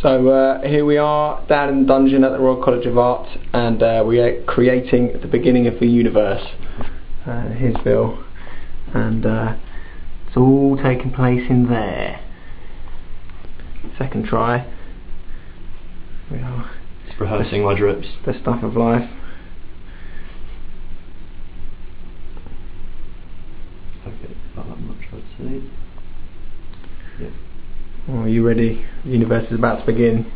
So uh, here we are down in the dungeon at the Royal College of Art and uh, we are creating the beginning of the universe. Uh, here's Bill and uh, it's all taking place in there. Second try. We are Just rehearsing my drips. the stuff of life. Okay, about that much I'd say. Oh, are you ready? The universe is about to begin.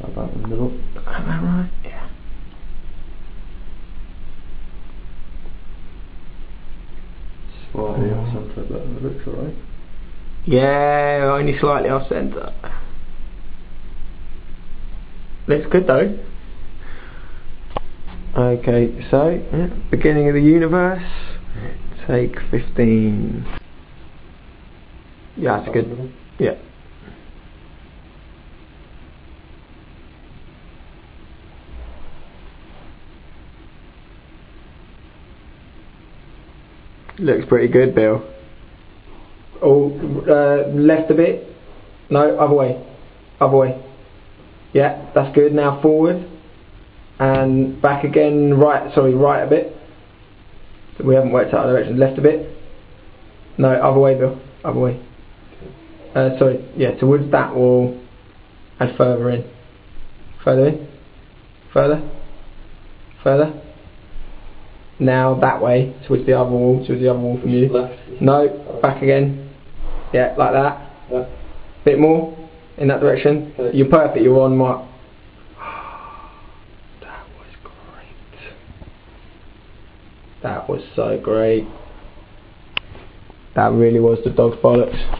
About in the middle. Am I right? Yeah. Slightly off centre, but it looks alright. Yeah, only slightly off centre. Looks good though. Okay, so yeah, beginning of the universe. Take fifteen. Yeah, that's good. Yeah. Looks pretty good, Bill. Oh, uh, left a bit. No, other way. Other way. Yeah, that's good. Now forward. And back again, right, sorry, right a bit. We haven't worked out our direction. Left a bit. No, other way, Bill. Other way. Uh, sorry, yeah, towards that wall and further in. Further in. Further. Further. Now that way, towards the other wall, towards the other wall from you. Left. No, back again. Yeah, like that. Yeah. Bit more in that direction. Okay. You're perfect. You're on mark. That was great. That was so great. That really was the dog's bollocks.